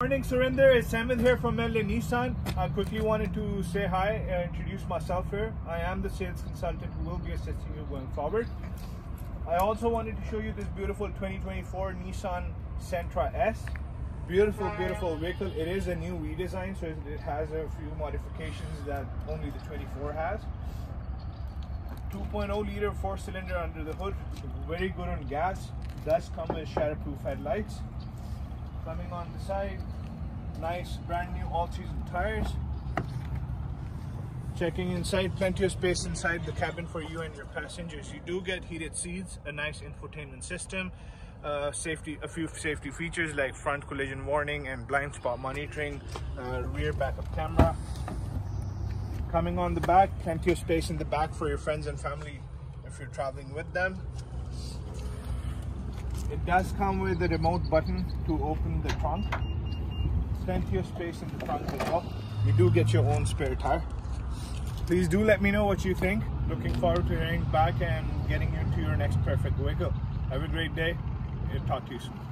Morning Surendra, it's Simon here from Medley Nissan. I quickly wanted to say hi and introduce myself here. I am the sales consultant who will be assisting you going forward. I also wanted to show you this beautiful 2024 Nissan Sentra S. Beautiful, beautiful vehicle. It is a new redesign, so it has a few modifications that only the 24 has. 2.0 liter four cylinder under the hood, very good on gas. Does come with shatterproof headlights. Coming on the side, nice brand new all-season tires. Checking inside, plenty of space inside the cabin for you and your passengers. You do get heated seats, a nice infotainment system, uh, safety, a few safety features like front collision warning and blind spot monitoring, uh, rear backup camera. Coming on the back, plenty of space in the back for your friends and family if you're traveling with them. It does come with a remote button to open the trunk. Plenty of space in the trunk as well. You do get your own spare tire. Please do let me know what you think. Looking forward to hearing back and getting into your next perfect vehicle. Have a great day. Talk to you soon. Bye.